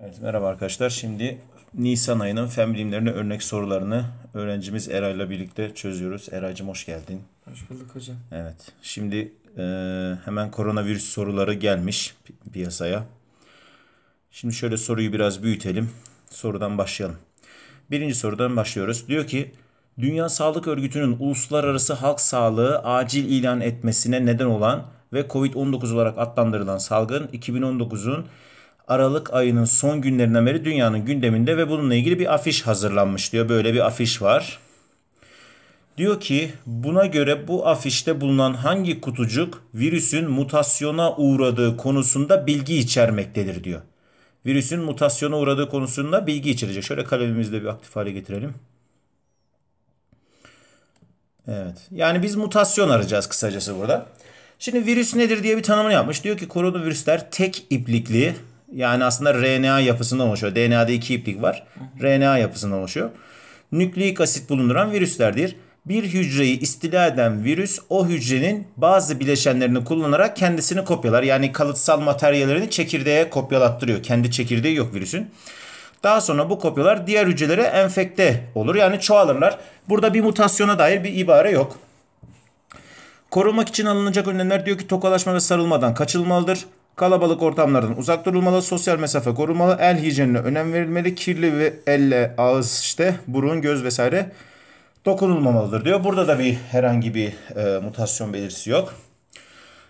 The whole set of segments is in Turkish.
Evet, merhaba arkadaşlar. Şimdi Nisan ayının fen bilimlerine örnek sorularını öğrencimiz Eray'la birlikte çözüyoruz. Eray'cığım hoş geldin. Hoş bulduk hocam. Evet, şimdi e, hemen koronavirüs soruları gelmiş pi- piyasaya. Şimdi şöyle soruyu biraz büyütelim. Sorudan başlayalım. Birinci sorudan başlıyoruz. Diyor ki, Dünya Sağlık Örgütü'nün uluslararası halk sağlığı acil ilan etmesine neden olan ve COVID-19 olarak adlandırılan salgın 2019'un Aralık ayının son günlerinden beri dünyanın gündeminde ve bununla ilgili bir afiş hazırlanmış diyor. Böyle bir afiş var. Diyor ki buna göre bu afişte bulunan hangi kutucuk virüsün mutasyona uğradığı konusunda bilgi içermektedir diyor. Virüsün mutasyona uğradığı konusunda bilgi içerecek. Şöyle kalemimizi de bir aktif hale getirelim. Evet. Yani biz mutasyon arayacağız kısacası burada. Şimdi virüs nedir diye bir tanımını yapmış. Diyor ki koronavirüsler tek iplikli yani aslında RNA yapısından oluşuyor. DNA'da iki iplik var. RNA yapısından oluşuyor. Nükleik asit bulunduran virüslerdir. Bir hücreyi istila eden virüs o hücrenin bazı bileşenlerini kullanarak kendisini kopyalar. Yani kalıtsal materyallerini çekirdeğe kopyalattırıyor. Kendi çekirdeği yok virüsün. Daha sonra bu kopyalar diğer hücrelere enfekte olur. Yani çoğalırlar. Burada bir mutasyona dair bir ibare yok. Korumak için alınacak önlemler diyor ki tokalaşma ve sarılmadan kaçınılmalıdır. Kalabalık ortamlardan uzak durulmalı, sosyal mesafe korunmalı, el hijyenine önem verilmeli, kirli ve elle, ağız, işte burun, göz vesaire dokunulmamalıdır diyor. Burada da bir herhangi bir e, mutasyon belirtisi yok.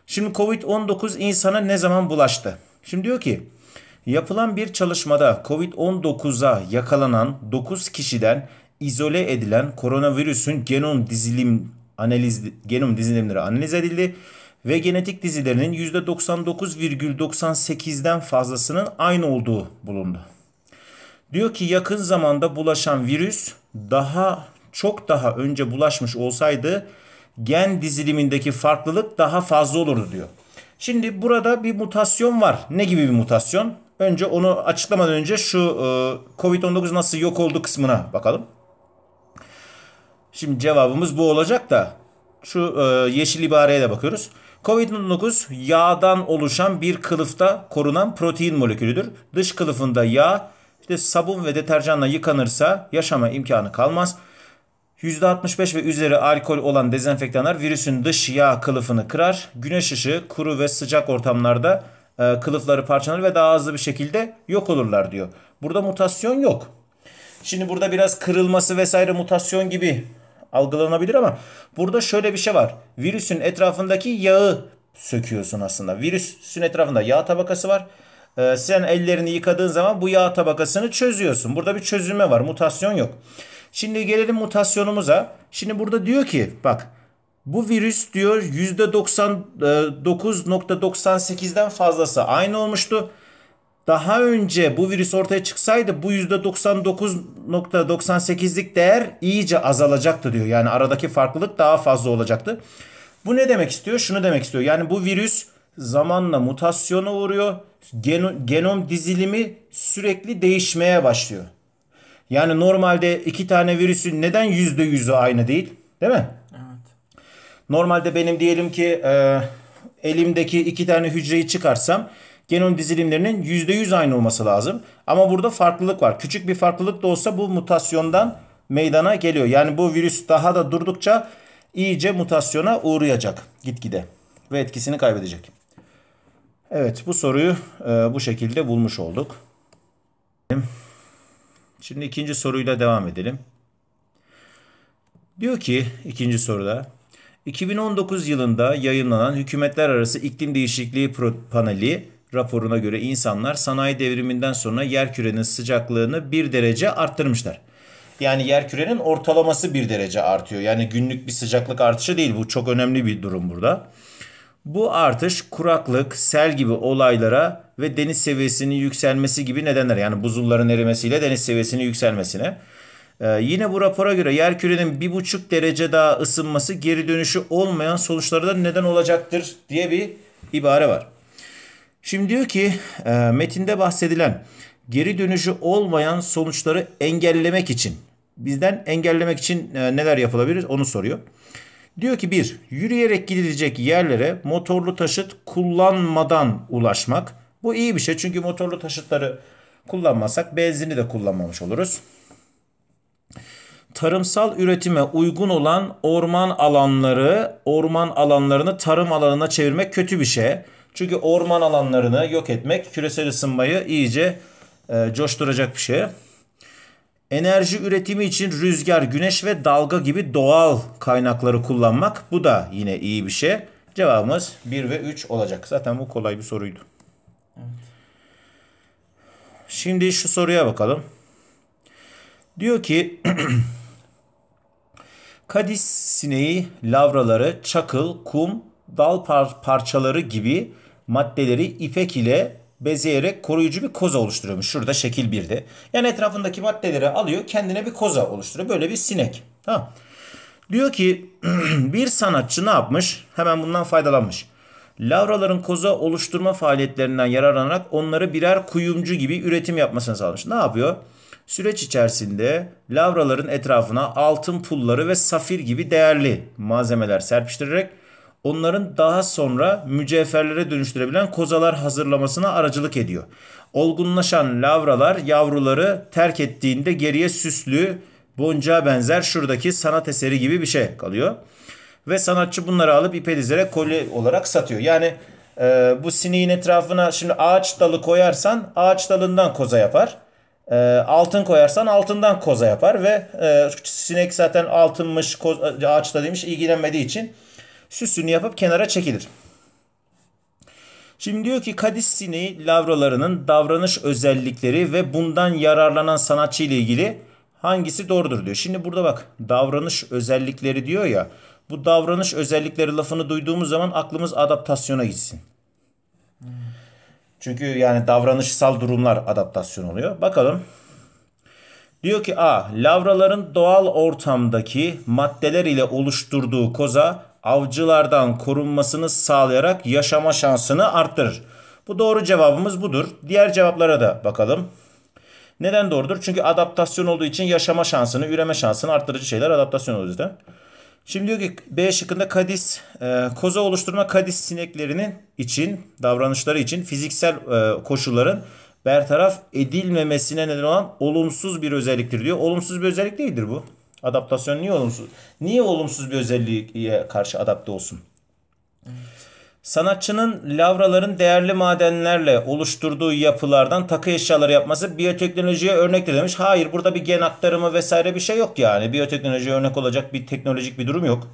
Şimdi Covid-19 insana ne zaman bulaştı? Şimdi diyor ki yapılan bir çalışmada Covid-19'a yakalanan 9 kişiden izole edilen koronavirüsün genom dizilim analiz genom dizilimleri analiz edildi ve genetik dizilerinin %99,98'den fazlasının aynı olduğu bulundu. Diyor ki yakın zamanda bulaşan virüs daha çok daha önce bulaşmış olsaydı gen dizilimindeki farklılık daha fazla olurdu diyor. Şimdi burada bir mutasyon var. Ne gibi bir mutasyon? Önce onu açıklamadan önce şu e, Covid-19 nasıl yok oldu kısmına bakalım. Şimdi cevabımız bu olacak da şu e, yeşil ibareye de bakıyoruz. Covid-19 yağdan oluşan bir kılıfta korunan protein molekülüdür. Dış kılıfında yağ işte sabun ve deterjanla yıkanırsa yaşama imkanı kalmaz. %65 ve üzeri alkol olan dezenfektanlar virüsün dış yağ kılıfını kırar. Güneş ışığı kuru ve sıcak ortamlarda e, kılıfları parçalanır ve daha hızlı bir şekilde yok olurlar diyor. Burada mutasyon yok. Şimdi burada biraz kırılması vesaire mutasyon gibi algılanabilir ama burada şöyle bir şey var. Virüsün etrafındaki yağı söküyorsun aslında. Virüsün etrafında yağ tabakası var. Ee, sen ellerini yıkadığın zaman bu yağ tabakasını çözüyorsun. Burada bir çözülme var. Mutasyon yok. Şimdi gelelim mutasyonumuza. Şimdi burada diyor ki bak bu virüs diyor %99.98'den fazlası aynı olmuştu. Daha önce bu virüs ortaya çıksaydı bu %99.98'lik değer iyice azalacaktı diyor. Yani aradaki farklılık daha fazla olacaktı. Bu ne demek istiyor? Şunu demek istiyor. Yani bu virüs zamanla mutasyona uğruyor. Genom, genom dizilimi sürekli değişmeye başlıyor. Yani normalde iki tane virüsün neden %100'ü aynı değil? Değil mi? Evet. Normalde benim diyelim ki e, elimdeki iki tane hücreyi çıkarsam genom dizilimlerinin %100 aynı olması lazım. Ama burada farklılık var. Küçük bir farklılık da olsa bu mutasyondan meydana geliyor. Yani bu virüs daha da durdukça iyice mutasyona uğrayacak gitgide ve etkisini kaybedecek. Evet bu soruyu e, bu şekilde bulmuş olduk. Şimdi ikinci soruyla devam edelim. Diyor ki ikinci soruda 2019 yılında yayınlanan Hükümetler Arası İklim Değişikliği Paneli raporuna göre insanlar sanayi devriminden sonra yerkürenin sıcaklığını 1 derece arttırmışlar. Yani yerkürenin ortalaması 1 derece artıyor. Yani günlük bir sıcaklık artışı değil. Bu çok önemli bir durum burada. Bu artış kuraklık, sel gibi olaylara ve deniz seviyesinin yükselmesi gibi nedenler. Yani buzulların erimesiyle deniz seviyesinin yükselmesine. Ee, yine bu rapora göre yerkürenin bir buçuk derece daha ısınması geri dönüşü olmayan sonuçlara da neden olacaktır diye bir ibare var. Şimdi diyor ki e, metinde bahsedilen geri dönüşü olmayan sonuçları engellemek için bizden engellemek için e, neler yapılabilir onu soruyor. Diyor ki bir yürüyerek gidilecek yerlere motorlu taşıt kullanmadan ulaşmak. Bu iyi bir şey çünkü motorlu taşıtları kullanmazsak benzini de kullanmamış oluruz. Tarımsal üretime uygun olan orman alanları, orman alanlarını tarım alanına çevirmek kötü bir şey. Çünkü orman alanlarını yok etmek küresel ısınmayı iyice e, coşturacak bir şey. Enerji üretimi için rüzgar, güneş ve dalga gibi doğal kaynakları kullanmak bu da yine iyi bir şey. Cevabımız 1 ve 3 olacak. Zaten bu kolay bir soruydu. Şimdi şu soruya bakalım. Diyor ki Kadis sineği lavraları, çakıl, kum, dal par parçaları gibi maddeleri ipek ile bezeyerek koruyucu bir koza oluşturuyormuş. Şurada şekil 1'de. Yani etrafındaki maddeleri alıyor kendine bir koza oluşturuyor. Böyle bir sinek. Ha. Diyor ki bir sanatçı ne yapmış? Hemen bundan faydalanmış. Lavraların koza oluşturma faaliyetlerinden yararlanarak onları birer kuyumcu gibi üretim yapmasını sağlamış. Ne yapıyor? Süreç içerisinde lavraların etrafına altın pulları ve safir gibi değerli malzemeler serpiştirerek onların daha sonra mücevherlere dönüştürebilen kozalar hazırlamasına aracılık ediyor. Olgunlaşan lavralar yavruları terk ettiğinde geriye süslü, boncuğa benzer şuradaki sanat eseri gibi bir şey kalıyor. Ve sanatçı bunları alıp ipe dizerek kolye olarak satıyor. Yani e, bu sineğin etrafına şimdi ağaç dalı koyarsan ağaç dalından koza yapar. E, altın koyarsan altından koza yapar ve e, sinek zaten altınmış koz, ağaç dalıymış ilgilenmediği için süsünü yapıp kenara çekilir. Şimdi diyor ki Kadis sineği lavralarının davranış özellikleri ve bundan yararlanan sanatçı ile ilgili hangisi doğrudur diyor. Şimdi burada bak davranış özellikleri diyor ya. Bu davranış özellikleri lafını duyduğumuz zaman aklımız adaptasyona gitsin. Çünkü yani davranışsal durumlar adaptasyon oluyor. Bakalım. Diyor ki A. Lavraların doğal ortamdaki maddeler ile oluşturduğu koza avcılardan korunmasını sağlayarak yaşama şansını arttırır. Bu doğru cevabımız budur. Diğer cevaplara da bakalım. Neden doğrudur? Çünkü adaptasyon olduğu için yaşama şansını, üreme şansını arttırıcı şeyler adaptasyon oluyor zaten. Şimdi diyor ki B şıkkında kadis, e, koza oluşturma kadis sineklerinin için, davranışları için fiziksel e, koşulların bertaraf edilmemesine neden olan olumsuz bir özelliktir diyor. Olumsuz bir özellik değildir bu. Adaptasyon niye olumsuz? Niye olumsuz bir özelliğe karşı adapte olsun? Sanatçının lavraların değerli madenlerle oluşturduğu yapılardan takı eşyaları yapması biyoteknolojiye örnektir demiş. Hayır burada bir gen aktarımı vesaire bir şey yok yani. Biyoteknolojiye örnek olacak bir teknolojik bir durum yok.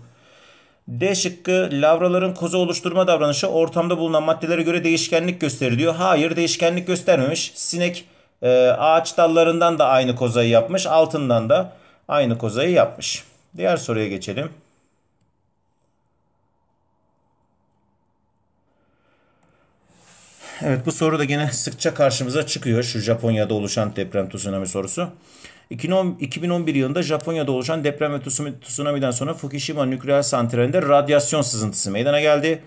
D şıkkı lavraların koza oluşturma davranışı ortamda bulunan maddelere göre değişkenlik gösterir diyor. Hayır değişkenlik göstermemiş. Sinek e, ağaç dallarından da aynı kozayı yapmış. Altından da aynı kozayı yapmış. Diğer soruya geçelim. Evet bu soru da yine sıkça karşımıza çıkıyor. Şu Japonya'da oluşan deprem tsunami sorusu. 2011 yılında Japonya'da oluşan deprem ve tsunami'den sonra Fukushima nükleer santralinde radyasyon sızıntısı meydana geldi.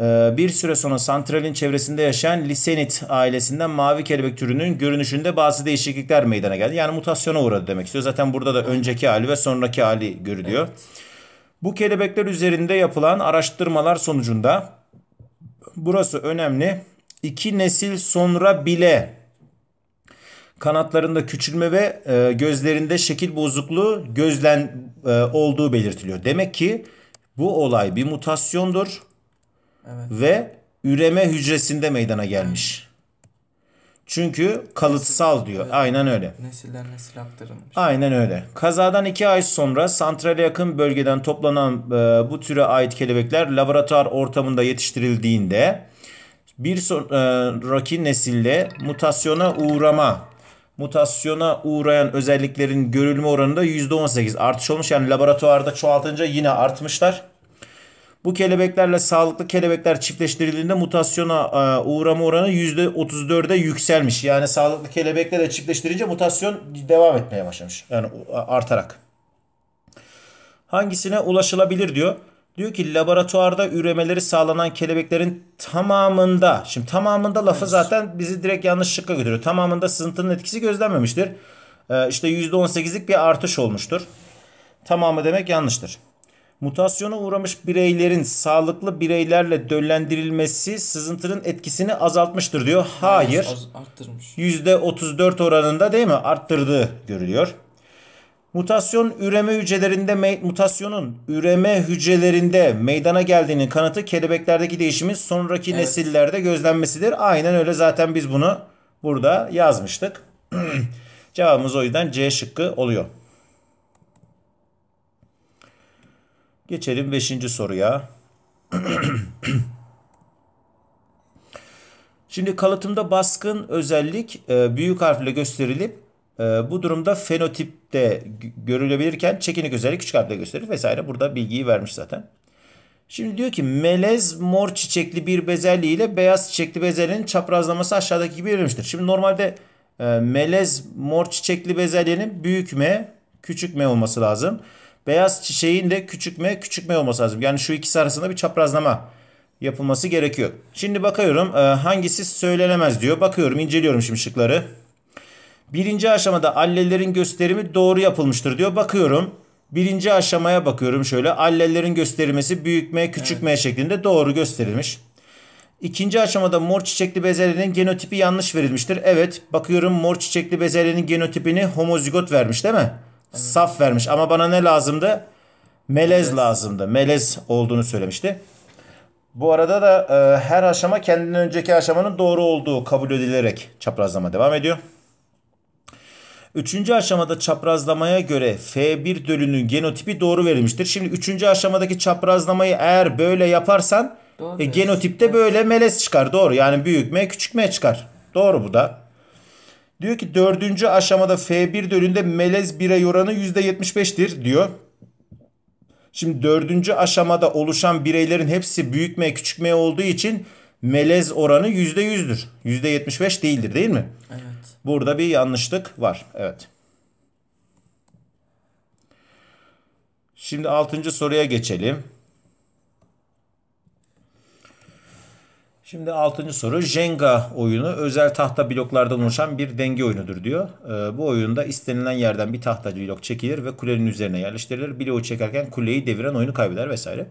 Ee, bir süre sonra santralin çevresinde yaşayan Lisenit ailesinden mavi kelebek türünün görünüşünde bazı değişiklikler meydana geldi. Yani mutasyona uğradı demek istiyor. Zaten burada da önceki hali ve sonraki hali görülüyor. Evet. Bu kelebekler üzerinde yapılan araştırmalar sonucunda burası önemli iki nesil sonra bile kanatlarında küçülme ve e, gözlerinde şekil bozukluğu gözlen e, olduğu belirtiliyor. Demek ki bu olay bir mutasyondur evet. ve üreme hücresinde meydana gelmiş. Çünkü kalıtsal diyor. Aynen öyle. Nesiller nesil aktarılmış. Aynen öyle. Kazadan iki ay sonra santrale yakın bölgeden toplanan e, bu türe ait kelebekler laboratuvar ortamında yetiştirildiğinde bir sonraki e, nesilde mutasyona uğrama mutasyona uğrayan özelliklerin görülme oranında %18 artış olmuş. Yani laboratuvarda çoğaltınca yine artmışlar. Bu kelebeklerle sağlıklı kelebekler çiftleştirildiğinde mutasyona e, uğrama oranı %34'e yükselmiş. Yani sağlıklı kelebeklerle çiftleştirince mutasyon devam etmeye başlamış. Yani artarak. Hangisine ulaşılabilir diyor. Diyor ki laboratuvarda üremeleri sağlanan kelebeklerin tamamında, şimdi tamamında lafı zaten bizi direkt yanlış şıkka götürüyor. Tamamında sızıntının etkisi gözlenmemiştir. Ee, işte %18'lik bir artış olmuştur. Tamamı demek yanlıştır. Mutasyona uğramış bireylerin sağlıklı bireylerle döllendirilmesi sızıntının etkisini azaltmıştır diyor. Hayır. Az arttırmış. %34 oranında değil mi? Arttırdığı görülüyor. Mutasyon üreme hücrelerinde me- mutasyonun üreme hücrelerinde meydana geldiğinin kanıtı kelebeklerdeki değişimin sonraki Evet. nesillerde gözlenmesidir. Aynen öyle zaten biz bunu burada yazmıştık. Cevabımız o yüzden C şıkkı oluyor. Geçelim 5. soruya. Şimdi kalıtımda baskın özellik e, büyük harfle gösterilip e, bu durumda fenotipte görülebilirken çekinik özellik küçük harfle gösterilir vesaire. Burada bilgiyi vermiş zaten. Şimdi diyor ki melez mor çiçekli bir bezelye ile beyaz çiçekli bezelyenin çaprazlaması aşağıdaki gibi verilmiştir. Şimdi normalde e, melez mor çiçekli bezelyenin büyük M küçük M olması lazım. Beyaz çiçeğin de küçük M küçük M olması lazım. Yani şu ikisi arasında bir çaprazlama yapılması gerekiyor. Şimdi bakıyorum e, hangisi söylenemez diyor. Bakıyorum inceliyorum şimdi şıkları. Birinci aşamada allelerin gösterimi doğru yapılmıştır diyor. Bakıyorum. Birinci aşamaya bakıyorum şöyle. Allelerin gösterilmesi büyük M küçük M şeklinde doğru gösterilmiş. İkinci aşamada mor çiçekli bezelyenin genotipi yanlış verilmiştir. Evet bakıyorum mor çiçekli bezelyenin genotipini homozigot vermiş değil mi? Saf vermiş ama bana ne lazımdı? Melez lazımdı. Melez olduğunu söylemişti. Bu arada da e, her aşama kendinden önceki aşamanın doğru olduğu kabul edilerek çaprazlama devam ediyor. Üçüncü aşamada çaprazlamaya göre F1 dölünün genotipi doğru verilmiştir. Şimdi üçüncü aşamadaki çaprazlamayı eğer böyle yaparsan Doğru e, evet. genotipte böyle melez çıkar. Doğru yani büyük M küçük M çıkar. Doğru bu da. Diyor ki dördüncü aşamada F1 dölünde melez birey oranı %75'tir diyor. Şimdi dördüncü aşamada oluşan bireylerin hepsi büyük M küçük M olduğu için melez oranı %100'dür. %75 değildir değil mi? Evet. Burada bir yanlışlık var. Evet. Şimdi altıncı soruya geçelim. Şimdi altıncı soru Jenga oyunu özel tahta bloklardan oluşan bir denge oyunudur diyor. Ee, bu oyunda istenilen yerden bir tahta blok çekilir ve kulenin üzerine yerleştirilir. Bloğu çekerken kuleyi deviren oyunu kaybeder vesaire.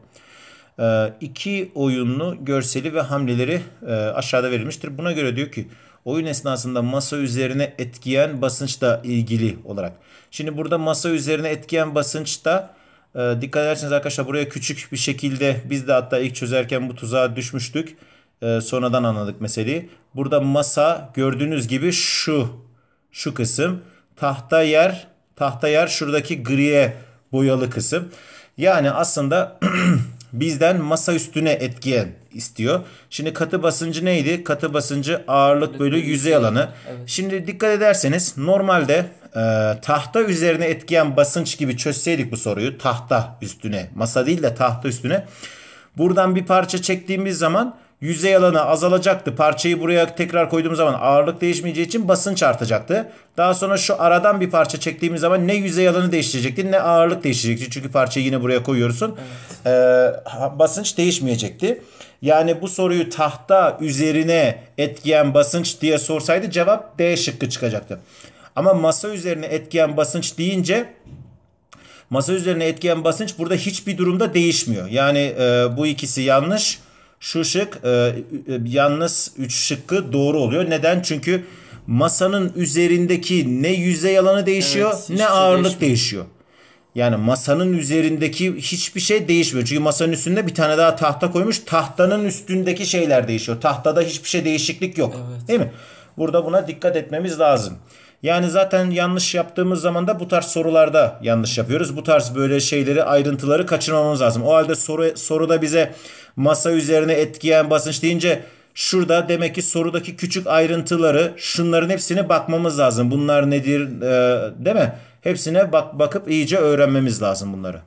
Ee, iki oyunlu görseli ve hamleleri e, aşağıda verilmiştir. Buna göre diyor ki oyun esnasında masa üzerine etkiyen basınçla ilgili olarak. Şimdi burada masa üzerine etkiyen basınçta e, dikkat ederseniz arkadaşlar buraya küçük bir şekilde biz de hatta ilk çözerken bu tuzağa düşmüştük. E, sonradan anladık meseleyi. Burada masa gördüğünüz gibi şu şu kısım tahta yer tahta yer şuradaki griye boyalı kısım. Yani aslında bizden masa üstüne etkiyen istiyor. Şimdi katı basıncı neydi? Katı basıncı ağırlık bölü yüzey alanı. Evet. Şimdi dikkat ederseniz normalde e, tahta üzerine etkiyen basınç gibi çözseydik bu soruyu tahta üstüne masa değil de tahta üstüne buradan bir parça çektiğimiz zaman yüzey alanı azalacaktı. Parçayı buraya tekrar koyduğumuz zaman ağırlık değişmeyeceği için basınç artacaktı. Daha sonra şu aradan bir parça çektiğimiz zaman ne yüzey alanı değişecekti ne ağırlık değişecekti. Çünkü parçayı yine buraya koyuyorsun. Ee, ha- basınç değişmeyecekti. Yani bu soruyu tahta üzerine etkiyen basınç diye sorsaydı cevap D şıkkı çıkacaktı. Ama masa üzerine etkiyen basınç deyince masa üzerine etkiyen basınç burada hiçbir durumda değişmiyor. Yani e, bu ikisi yanlış. Şu şık e, e, yalnız 3 şıkkı doğru oluyor. Neden? Çünkü masanın üzerindeki ne yüzey alanı değişiyor Evet, ne şey ağırlık değişmiyor. değişiyor. Yani masanın üzerindeki hiçbir şey değişmiyor. Çünkü masanın üstünde bir tane daha tahta koymuş. Tahtanın üstündeki şeyler değişiyor. Tahtada hiçbir şey değişiklik yok. Evet. Değil mi? Burada buna dikkat etmemiz lazım. Yani zaten yanlış yaptığımız zaman da bu tarz sorularda yanlış yapıyoruz. Bu tarz böyle şeyleri, ayrıntıları kaçırmamamız lazım. O halde soru soruda bize masa üzerine etkileyen basınç deyince şurada demek ki sorudaki küçük ayrıntıları, şunların hepsine bakmamız lazım. Bunlar nedir, e, değil mi? Hepsine bak bakıp iyice öğrenmemiz lazım bunları.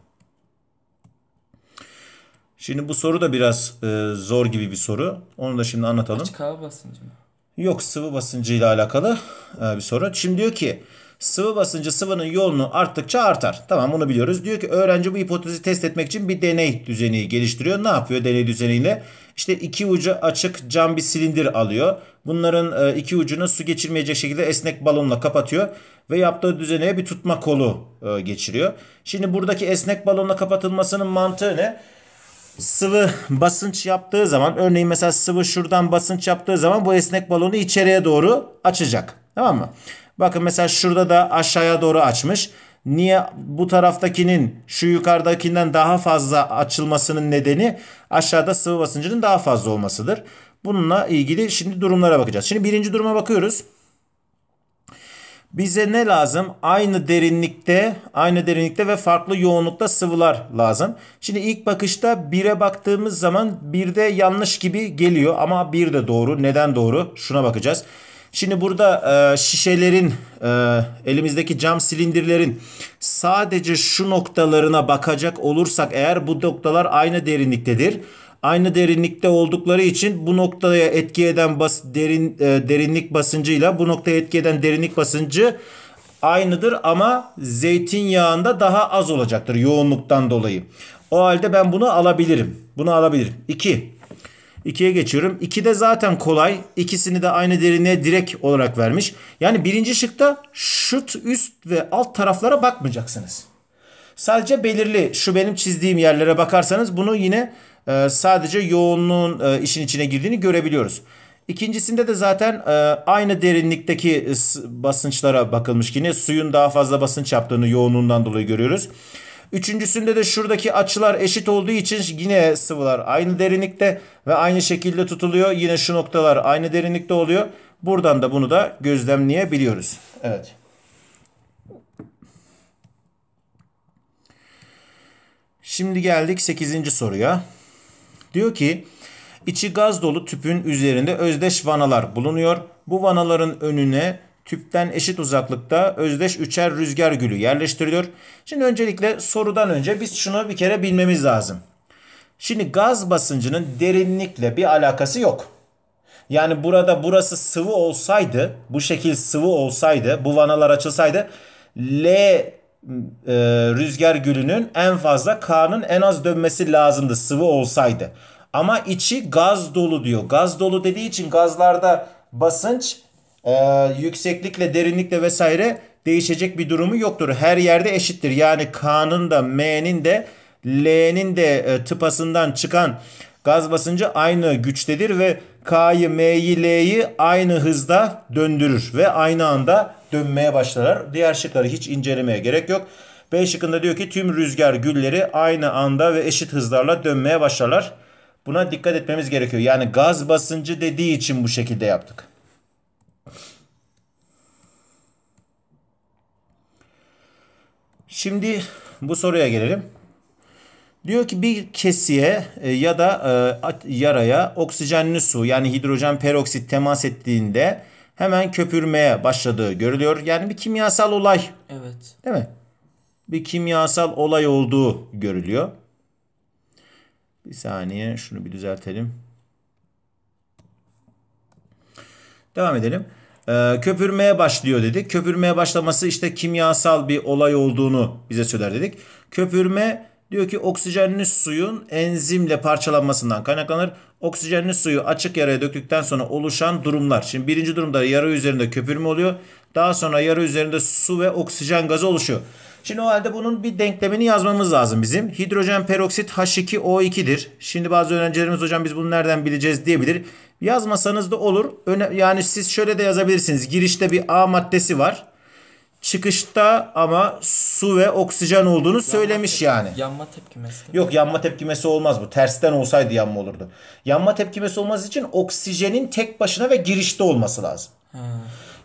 Şimdi bu soru da biraz e, zor gibi bir soru. Onu da şimdi anlatalım. Açık hava basıncı mı? Yok sıvı basıncıyla alakalı e, bir soru. Şimdi diyor ki Sıvı basıncı sıvının yoğunluğu arttıkça artar. Tamam bunu biliyoruz. Diyor ki öğrenci bu hipotezi test etmek için bir deney düzeni geliştiriyor. Ne yapıyor deney düzeniyle? İşte iki ucu açık cam bir silindir alıyor. Bunların e, iki ucunu su geçirmeyecek şekilde esnek balonla kapatıyor. Ve yaptığı düzeneye bir tutma kolu e, geçiriyor. Şimdi buradaki esnek balonla kapatılmasının mantığı ne? Sıvı basınç yaptığı zaman örneğin mesela sıvı şuradan basınç yaptığı zaman bu esnek balonu içeriye doğru açacak. Tamam mı? Bakın mesela şurada da aşağıya doğru açmış. Niye bu taraftakinin şu yukarıdakinden daha fazla açılmasının nedeni aşağıda sıvı basıncının daha fazla olmasıdır. Bununla ilgili şimdi durumlara bakacağız. Şimdi birinci duruma bakıyoruz. Bize ne lazım? Aynı derinlikte, aynı derinlikte ve farklı yoğunlukta sıvılar lazım. Şimdi ilk bakışta 1'e baktığımız zaman 1'de yanlış gibi geliyor ama 1 de doğru. Neden doğru? Şuna bakacağız. Şimdi burada e, şişelerin, e, elimizdeki cam silindirlerin sadece şu noktalarına bakacak olursak eğer bu noktalar aynı derinliktedir aynı derinlikte oldukları için bu noktaya etki eden bas, derin e, derinlik basıncıyla bu noktaya etki eden derinlik basıncı aynıdır ama zeytinyağında daha az olacaktır yoğunluktan dolayı. O halde ben bunu alabilirim. Bunu alabilirim. 2. 2'ye geçiyorum. 2 de zaten kolay. İkisini de aynı derinliğe direkt olarak vermiş. Yani birinci şıkta şut üst ve alt taraflara bakmayacaksınız. Sadece belirli şu benim çizdiğim yerlere bakarsanız bunu yine e, sadece yoğunluğun e, işin içine girdiğini görebiliyoruz. İkincisinde de zaten e, aynı derinlikteki basınçlara bakılmış yine suyun daha fazla basınç yaptığını yoğunluğundan dolayı görüyoruz. Üçüncüsünde de şuradaki açılar eşit olduğu için yine sıvılar aynı derinlikte ve aynı şekilde tutuluyor. Yine şu noktalar aynı derinlikte oluyor. Buradan da bunu da gözlemleyebiliyoruz. Evet. Şimdi geldik 8. soruya. Diyor ki içi gaz dolu tüpün üzerinde özdeş vanalar bulunuyor. Bu vanaların önüne tüpten eşit uzaklıkta özdeş üçer rüzgar gülü yerleştiriliyor. Şimdi öncelikle sorudan önce biz şunu bir kere bilmemiz lazım. Şimdi gaz basıncının derinlikle bir alakası yok. Yani burada burası sıvı olsaydı, bu şekil sıvı olsaydı, bu vanalar açılsaydı L e, rüzgar gülünün en fazla K'nın en az dönmesi lazımdı sıvı olsaydı. Ama içi gaz dolu diyor. Gaz dolu dediği için gazlarda basınç e, yükseklikle, derinlikle vesaire değişecek bir durumu yoktur. Her yerde eşittir. Yani K'nın da M'nin de L'nin de e, tıpasından çıkan gaz basıncı aynı güçtedir ve K'yı, M'yi, L'yi aynı hızda döndürür ve aynı anda dönmeye başlarlar. Diğer şıkları hiç incelemeye gerek yok. B şıkkında diyor ki tüm rüzgar gülleri aynı anda ve eşit hızlarla dönmeye başlarlar. Buna dikkat etmemiz gerekiyor. Yani gaz basıncı dediği için bu şekilde yaptık. Şimdi bu soruya gelelim. Diyor ki bir kesiye e, ya da e, yaraya oksijenli su yani hidrojen peroksit temas ettiğinde hemen köpürmeye başladığı görülüyor. Yani bir kimyasal olay. Evet. Değil mi? Bir kimyasal olay olduğu görülüyor. Bir saniye şunu bir düzeltelim. Devam edelim. Ee, köpürmeye başlıyor dedik. Köpürmeye başlaması işte kimyasal bir olay olduğunu bize söyler dedik. Köpürme diyor ki oksijenli suyun enzimle parçalanmasından kaynaklanır. Oksijenli suyu açık yaraya döktükten sonra oluşan durumlar. Şimdi birinci durumda yara üzerinde köpürme oluyor. Daha sonra yara üzerinde su ve oksijen gazı oluşuyor. Şimdi o halde bunun bir denklemini yazmamız lazım bizim. Hidrojen peroksit H2O2'dir. Şimdi bazı öğrencilerimiz hocam biz bunu nereden bileceğiz diyebilir. Yazmasanız da olur. Yani siz şöyle de yazabilirsiniz. Girişte bir A maddesi var. Çıkışta ama su ve oksijen olduğunu yanma söylemiş yani. Yanma tepkimesi. Yok yanma tepkimesi olmaz bu. Tersten olsaydı yanma olurdu. Yanma tepkimesi olması için oksijenin tek başına ve girişte olması lazım. Ha.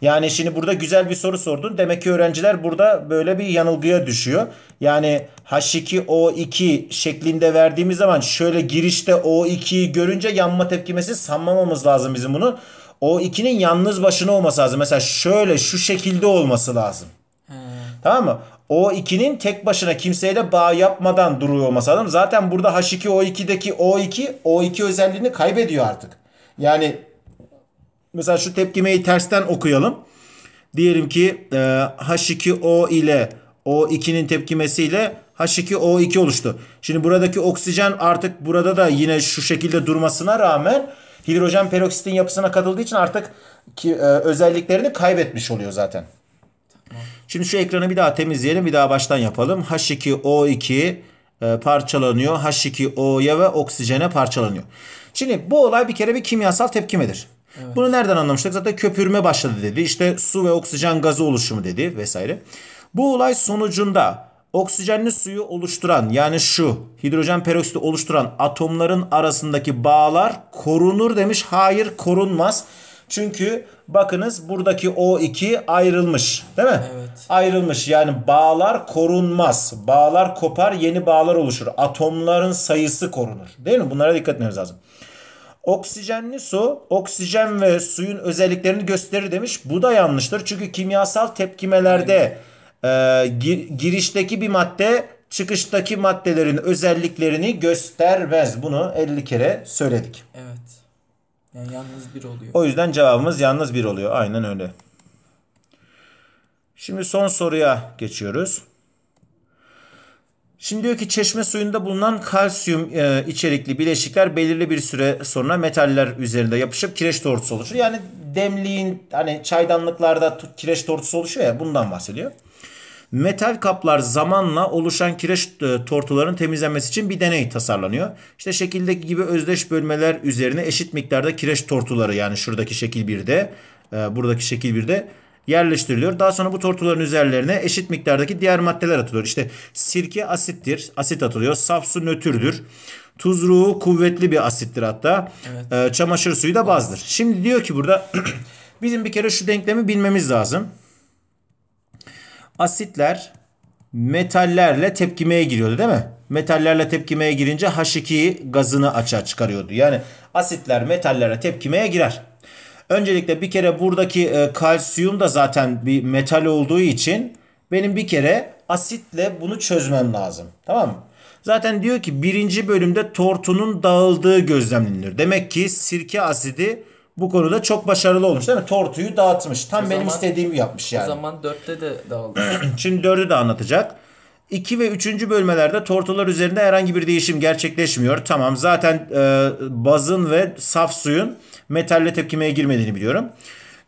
Yani şimdi burada güzel bir soru sordun. Demek ki öğrenciler burada böyle bir yanılgıya düşüyor. Yani H2O2 şeklinde verdiğimiz zaman şöyle girişte O2'yi görünce yanma tepkimesi sanmamamız lazım bizim bunu. O2'nin yalnız başına olması lazım. Mesela şöyle şu şekilde olması lazım. Hmm. Tamam mı? O2'nin tek başına kimseyle bağ yapmadan duruyor olması lazım. Zaten burada H2O2'deki O2 O2 özelliğini kaybediyor artık. Yani Mesela şu tepkimeyi tersten okuyalım. Diyelim ki e, H2O ile O2'nin tepkimesiyle H2O2 oluştu. Şimdi buradaki oksijen artık burada da yine şu şekilde durmasına rağmen hidrojen peroksitin yapısına katıldığı için artık ki, e, özelliklerini kaybetmiş oluyor zaten. Şimdi şu ekranı bir daha temizleyelim. Bir daha baştan yapalım. H2O2 e, parçalanıyor. H2O'ya ve oksijene parçalanıyor. Şimdi bu olay bir kere bir kimyasal tepkimedir. Evet. Bunu nereden anlamıştık? Zaten köpürme başladı dedi. İşte su ve oksijen gazı oluşumu dedi vesaire. Bu olay sonucunda oksijenli suyu oluşturan yani şu hidrojen peroksiti oluşturan atomların arasındaki bağlar korunur demiş. Hayır korunmaz. Çünkü bakınız buradaki O2 ayrılmış değil mi? Evet. Ayrılmış yani bağlar korunmaz. Bağlar kopar yeni bağlar oluşur. Atomların sayısı korunur. Değil mi? Bunlara dikkat etmemiz lazım. Oksijenli su oksijen ve suyun özelliklerini gösterir demiş. Bu da yanlıştır. Çünkü kimyasal tepkimelerde e, gir, girişteki bir madde çıkıştaki maddelerin özelliklerini göstermez. Bunu 50 kere söyledik. Evet. Yani yalnız bir oluyor. O yüzden cevabımız yalnız bir oluyor. Aynen öyle. Şimdi son soruya geçiyoruz. Şimdi diyor ki çeşme suyunda bulunan kalsiyum e, içerikli bileşikler belirli bir süre sonra metaller üzerinde yapışıp kireç tortusu oluşur. Yani demliğin hani çaydanlıklarda kireç tortusu oluşuyor ya bundan bahsediyor. Metal kaplar zamanla oluşan kireç e, tortuların temizlenmesi için bir deney tasarlanıyor. İşte şekildeki gibi özdeş bölmeler üzerine eşit miktarda kireç tortuları yani şuradaki şekil 1'de e, buradaki şekil 1'de yerleştiriliyor. Daha sonra bu tortuların üzerlerine eşit miktardaki diğer maddeler atılıyor. İşte sirke asittir. Asit atılıyor. Saf su nötrdür. Tuz ruhu kuvvetli bir asittir hatta. Evet. E, çamaşır suyu da bazdır. Şimdi diyor ki burada bizim bir kere şu denklemi bilmemiz lazım asitler metallerle tepkimeye giriyordu değil mi? Metallerle tepkimeye girince H2 gazını açığa çıkarıyordu. Yani asitler metallerle tepkimeye girer. Öncelikle bir kere buradaki e, kalsiyum da zaten bir metal olduğu için benim bir kere asitle bunu çözmem lazım. Tamam mı? Zaten diyor ki birinci bölümde tortunun dağıldığı gözlemlenir. Demek ki sirke asidi bu konuda çok başarılı olmuş değil mi? Tortuyu dağıtmış. Tam o benim zaman, istediğimi yapmış yani. O zaman dörtte de dağıldı. Şimdi dördü de anlatacak. 2 ve 3. bölmelerde tortular üzerinde herhangi bir değişim gerçekleşmiyor. Tamam zaten e, bazın ve saf suyun metalle tepkimeye girmediğini biliyorum.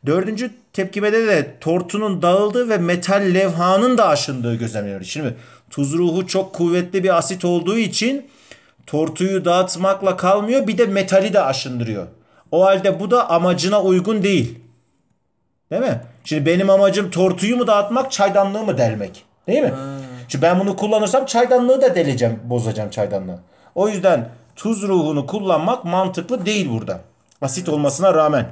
Dördüncü tepkimede de tortunun dağıldığı ve metal levhanın da aşındığı gözlemleniyor. Şimdi tuz ruhu çok kuvvetli bir asit olduğu için tortuyu dağıtmakla kalmıyor bir de metali de aşındırıyor. O halde bu da amacına uygun değil. Değil mi? Şimdi benim amacım tortuyu mu dağıtmak, çaydanlığı mı delmek? Değil mi? Hmm. Şimdi ben bunu kullanırsam çaydanlığı da deleceğim, bozacağım çaydanlığı. O yüzden tuz ruhunu kullanmak mantıklı değil burada. Asit olmasına rağmen.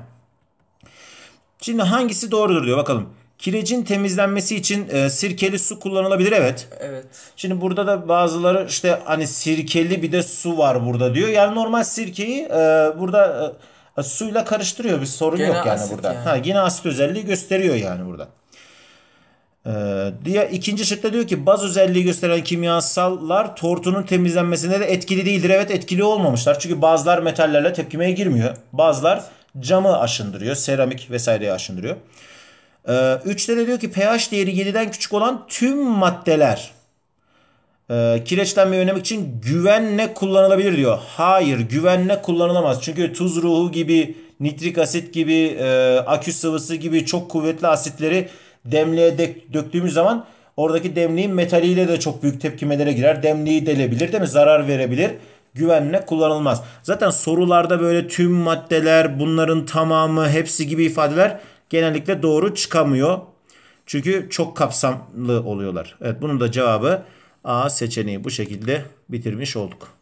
Şimdi hangisi doğrudur diyor bakalım. Kirecin temizlenmesi için e, sirkeli su kullanılabilir evet. Evet. Şimdi burada da bazıları işte hani sirkeli bir de su var burada diyor. Yani normal sirkeyi e, burada e, suyla karıştırıyor bir sorun Gene yok yani burada. Yani. Ha, yine asit özelliği gösteriyor yani burada. Ee, diye ikinci şıkta diyor ki baz özelliği gösteren kimyasallar tortunun temizlenmesinde de etkili değildir. Evet etkili olmamışlar. Çünkü bazılar metallerle tepkimeye girmiyor. Bazılar camı aşındırıyor. Seramik vesaireyi aşındırıyor. Ee, üçte de diyor ki pH değeri 7'den küçük olan tüm maddeler e, kireçlenmeyi önlemek için güvenle kullanılabilir diyor. Hayır güvenle kullanılamaz. Çünkü tuz ruhu gibi, nitrik asit gibi, e, akü sıvısı gibi çok kuvvetli asitleri demliğe de, döktüğümüz zaman oradaki demliğin metaliyle de çok büyük tepkimelere girer. Demliği delebilir değil mi? Zarar verebilir. Güvenle kullanılmaz. Zaten sorularda böyle tüm maddeler, bunların tamamı, hepsi gibi ifadeler genellikle doğru çıkamıyor. Çünkü çok kapsamlı oluyorlar. Evet bunun da cevabı A seçeneği bu şekilde bitirmiş olduk.